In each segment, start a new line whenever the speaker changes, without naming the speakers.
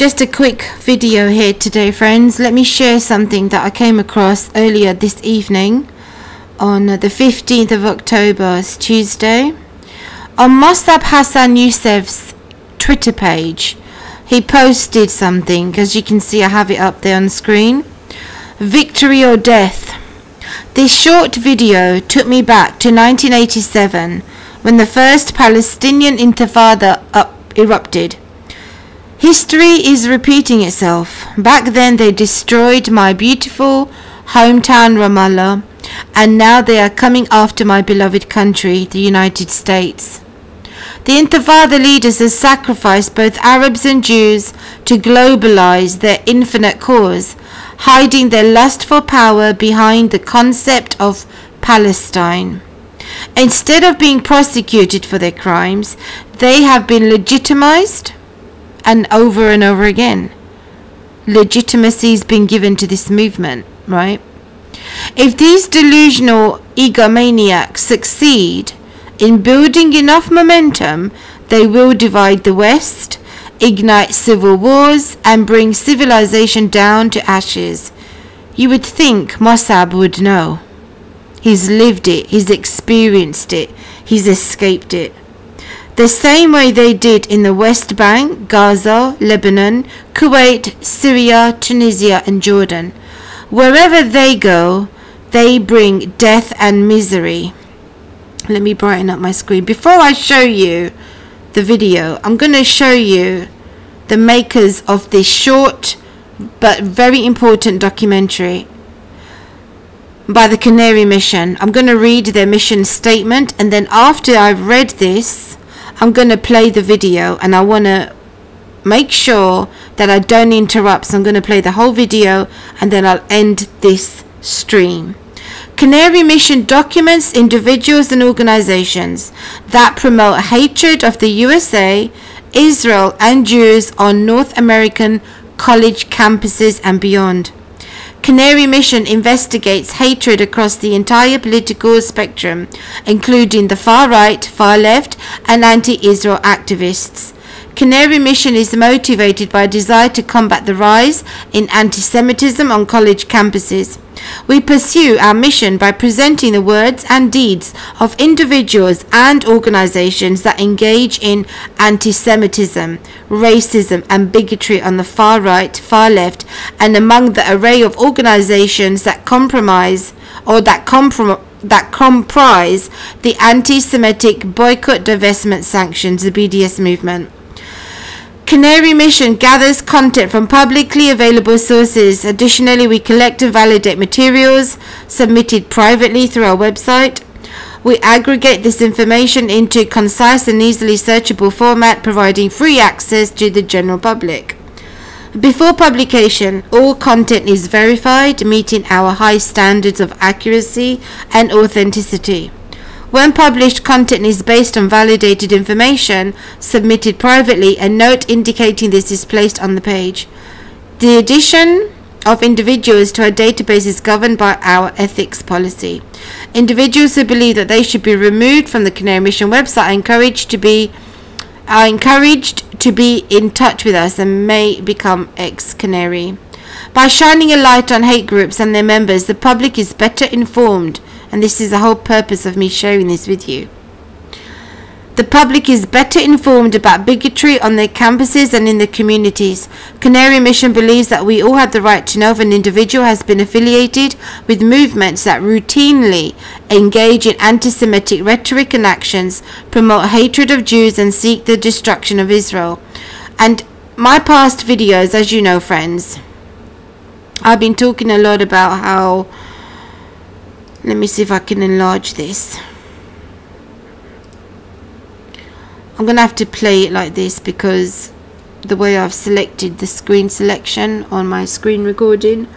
Just a quick video here today, friends. Let me share something that I came across earlier this evening on the 15th of October, Tuesday. On Mosab Hassan Yousef's Twitter page, he posted something, as you can see I have it up there on the screen. Victory or Death. This short video took me back to 1987 when the first Palestinian Intifada erupted. History is repeating itself. Back then they destroyed my beautiful hometown Ramallah and now they are coming after my beloved country, the United States. The Intifada leaders have sacrificed both Arabs and Jews to globalize their infinite cause hiding their lust for power behind the concept of Palestine. Instead of being prosecuted for their crimes, they have been legitimized and over and over again. Legitimacy has been given to this movement, right? If these delusional egomaniacs succeed in building enough momentum, they will divide the West ignite civil wars, and bring civilization down to ashes. You would think Mosab would know. He's lived it, he's experienced it, he's escaped it. The same way they did in the West Bank, Gaza, Lebanon, Kuwait, Syria, Tunisia, and Jordan. Wherever they go, they bring death and misery. Let me brighten up my screen. Before I show you the video, I'm going to show you the makers of this short but very important documentary by the Canary Mission. I'm going to read their mission statement and then after I've read this, I'm going to play the video and I want to make sure that I don't interrupt. So I'm going to play the whole video and then I'll end this stream. Canary Mission documents individuals and organizations that promote hatred of the USA, Israel, and Jews on North American college campuses and beyond. Canary Mission investigates hatred across the entire political spectrum, including the far right, far left, and anti Israel activists. Canary Mission is motivated by a desire to combat the rise in anti Semitism on college campuses. We pursue our mission by presenting the words and deeds of individuals and organizations that engage in anti Semitism, racism, and bigotry on the far right, far left, and among the array of organizations that compromise or that compromise that comprise the anti-Semitic boycott, divestment, sanctions, the BDS movement. Canary Mission gathers content from publicly available sources. Additionally, we collect and validate materials submitted privately through our website. We aggregate this information into concise and easily searchable format, providing free access to the general public. Before publication, all content is verified, meeting our high standards of accuracy and authenticity. When published content is based on validated information submitted privately, a note indicating this is placed on the page. The addition of individuals to our database is governed by our ethics policy. Individuals who believe that they should be removed from the Canary Mission website are encouraged to be are encouraged to be in touch with us and may become ex-Canary. By shining a light on hate groups and their members, the public is better informed and this is the whole purpose of me sharing this with you. The public is better informed about bigotry on their campuses and in their communities. Canary Mission believes that we all have the right to know if an individual has been affiliated with movements that routinely engage in anti-Semitic rhetoric and actions, promote hatred of Jews and seek the destruction of Israel. And my past videos, as you know friends, I've been talking a lot about how let me see if I can enlarge this. I'm gonna have to play it like this because the way I've selected the screen selection on my screen recording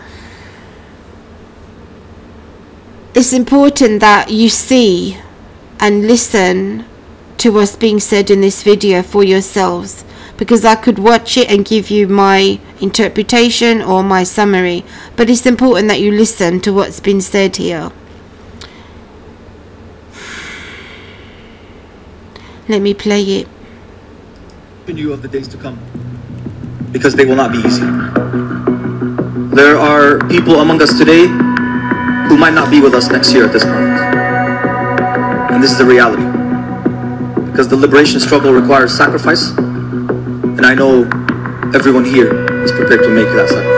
it's important that you see and listen to what's being said in this video for yourselves because I could watch it and give you my interpretation or my summary but it's important that you listen to what's been said here Let me play it.
You of the days to come. because they will not be easy. There are people among us today who might not be with us next year at this conference. And this is the reality. Because the liberation struggle requires sacrifice, and I know everyone here is prepared to make that sacrifice.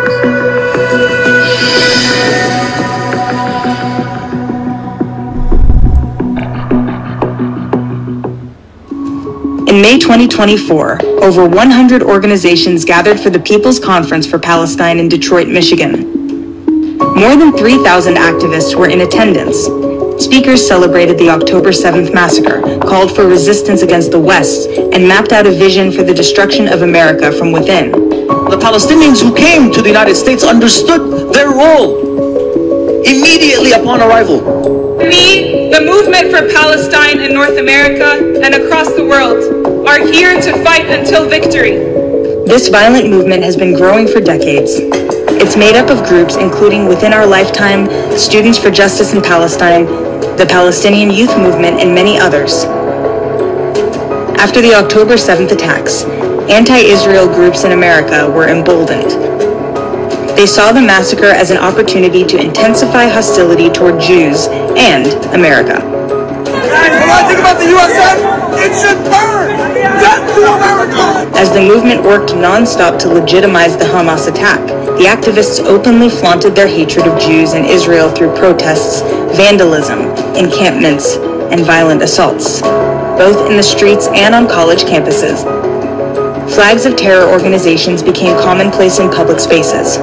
In May 2024, over 100 organizations gathered for the People's Conference for Palestine in Detroit, Michigan. More than 3,000 activists were in attendance. Speakers celebrated the October 7th massacre, called for resistance against the West, and mapped out a vision for the destruction of America from within.
The Palestinians who came to the United States understood their role immediately upon arrival.
We, the movement for Palestine in North America and across the world, are here to fight until victory.
This violent movement has been growing for decades. It's made up of groups including Within Our Lifetime, Students for Justice in Palestine, the Palestinian Youth Movement, and many others. After the October 7th attacks, anti-Israel groups in America were emboldened. They saw the massacre as an opportunity to intensify hostility toward Jews and America.
When I think about the USF, it should burn! Death to America!
As the movement worked nonstop to legitimize the Hamas attack, the activists openly flaunted their hatred of Jews and Israel through protests, vandalism, encampments, and violent assaults, both in the streets and on college campuses. Flags of terror organizations became commonplace in public spaces.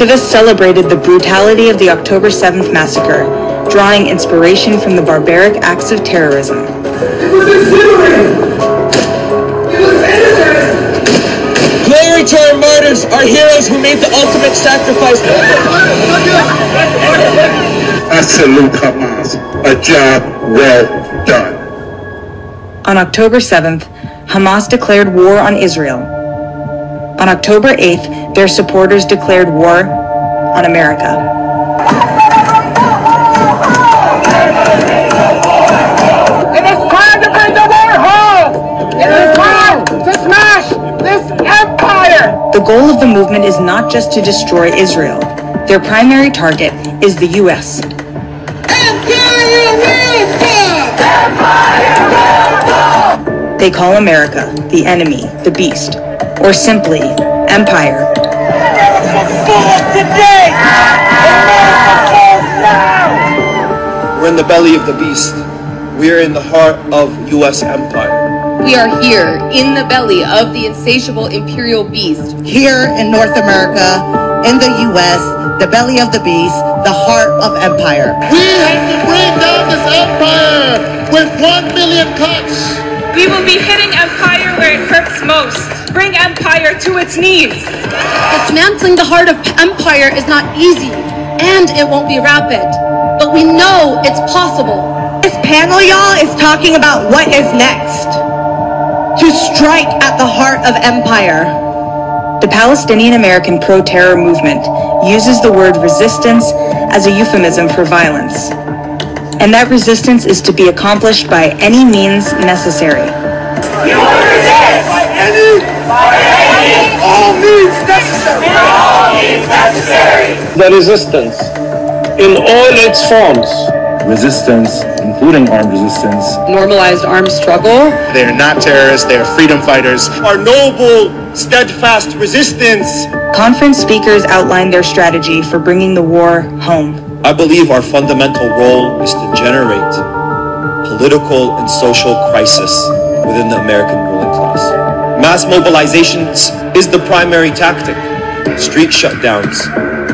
Activists celebrated the brutality of the October 7th massacre, drawing inspiration from the barbaric acts of terrorism.
Glory to our martyrs, our heroes who made the ultimate sacrifice.
I salute Hamas. A job well done.
On October 7th, Hamas declared war on Israel. On October 8th, their supporters declared war on America.
It is time to bring the war home! It is time to smash this empire!
The goal of the movement is not just to destroy Israel. Their primary target is the U.S. They call America the enemy, the beast, or simply empire.
We're in the belly of the beast. We are in the heart of U.S. empire.
We are here in the belly of the insatiable imperial beast.
here in North America, in the U.S., the belly of the beast, the heart of empire.
We have to bring down this empire with one million cuts.
We will be hitting empire where it hurts most. Bring empire to its knees.
Dismantling the heart of empire is not easy, and it won't be rapid. But we know it's possible.
This panel, y'all, is talking about what is next. To strike at the heart of empire.
The Palestinian American pro terror movement uses the word resistance as a euphemism for violence. And that resistance is to be accomplished by any means necessary.
All means necessary.
the resistance in all its forms.
resistance, including armed resistance,
Normalized armed struggle.
They are not terrorists, they are freedom fighters.
Our noble, steadfast resistance.
Conference speakers outlined their strategy for bringing the war home.
I believe our fundamental role is to generate political and social crisis within the American ruling class. Mass mobilizations is the primary tactic. Street shutdowns,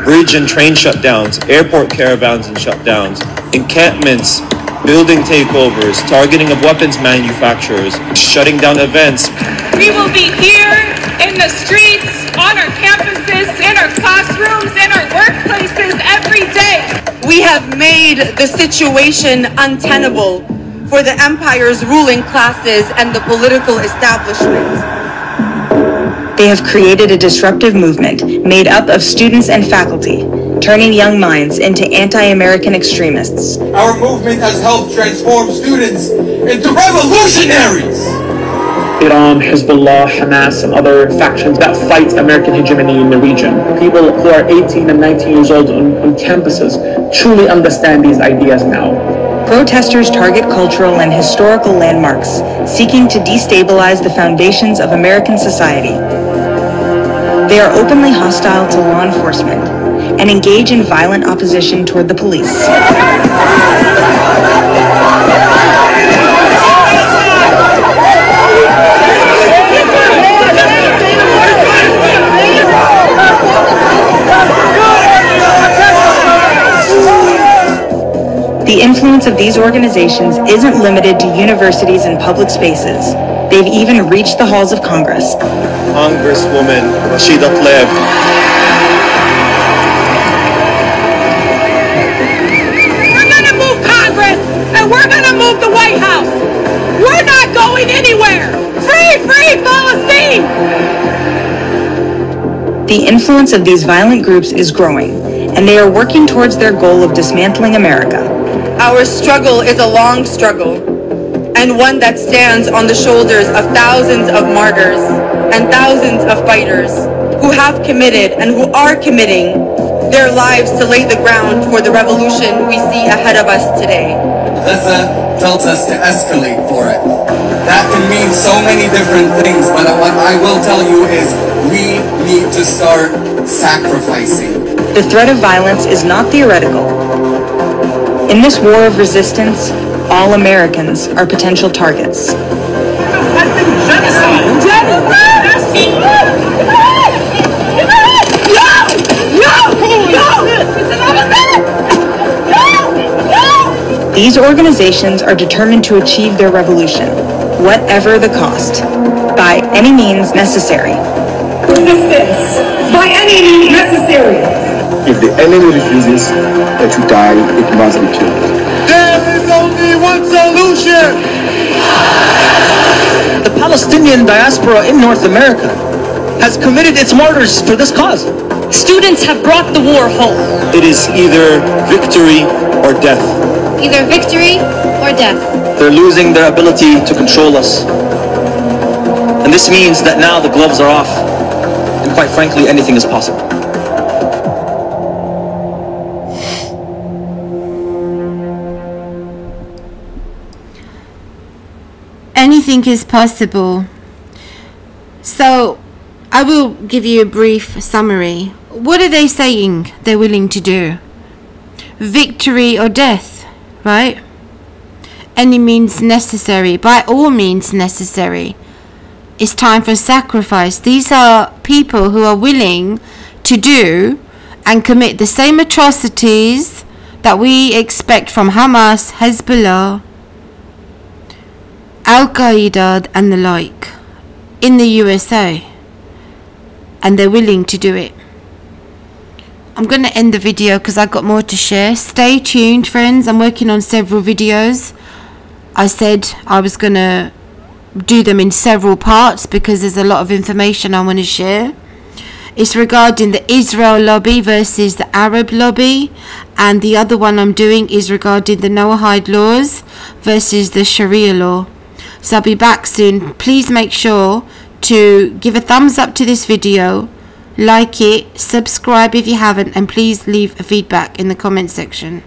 bridge and train shutdowns, airport caravans and shutdowns, encampments, building takeovers, targeting of weapons manufacturers, shutting down events,
We will be here in the streets, on our campuses, in our classrooms, in our workplaces every day.
We have made the situation untenable for the empire's ruling classes and the political establishment.
They have created a disruptive movement made up of students and faculty turning young minds into anti-American extremists.
Our movement has helped transform students into revolutionaries.
Iran, Hezbollah, Hamas, and other factions that fight American hegemony in the region. People who are 18 and 19 years old on, on campuses truly understand these ideas now.
Protesters target cultural and historical landmarks, seeking to destabilize the foundations of American society. They are openly hostile to law enforcement and engage in violent opposition toward the police. The influence of these organizations isn't limited to universities and public spaces. They've even reached the halls of Congress.
Congresswoman Rashida Tlaib.
We're gonna move Congress and we're gonna move the White House. We're not going anywhere. Free, free Palestine!
The influence of these violent groups is growing, and they are working towards their goal of dismantling America.
Our struggle is a long struggle, and one that stands on the shoulders of thousands of martyrs and thousands of fighters who have committed and who are committing their lives to lay the ground for the revolution we see ahead of us today.
Gaza tells us to escalate for it. That can mean so many different things, but what I will tell you is we need to start sacrificing.
The threat of violence is not theoretical. In this war of resistance, all Americans are potential targets. These organizations are determined to achieve their revolution, whatever the cost, by any means necessary.
Resistance by any means necessary.
If the enemy refuses to die, it must be killed.
There is only one solution.
The Palestinian diaspora in North America has committed its martyrs for this cause.
Students have brought the war home.
It is either victory or death.
Either victory or death.
They're losing their ability to control us. And this means that now the gloves are off. And quite frankly, anything is possible.
Anything is possible. So, I will give you a brief summary. What are they saying they're willing to do? Victory or death, right? Any means necessary, by all means necessary. It's time for sacrifice. These are people who are willing to do and commit the same atrocities that we expect from Hamas, Hezbollah, Al Qaeda, and the like in the USA. And they're willing to do it. I'm going to end the video because I've got more to share. Stay tuned, friends. I'm working on several videos. I said I was going to do them in several parts because there's a lot of information I want to share. It's regarding the Israel lobby versus the Arab lobby, and the other one I'm doing is regarding the Noahide laws versus the Sharia law. So I'll be back soon. Please make sure to give a thumbs up to this video, like it, subscribe if you haven't, and please leave a feedback in the comment section.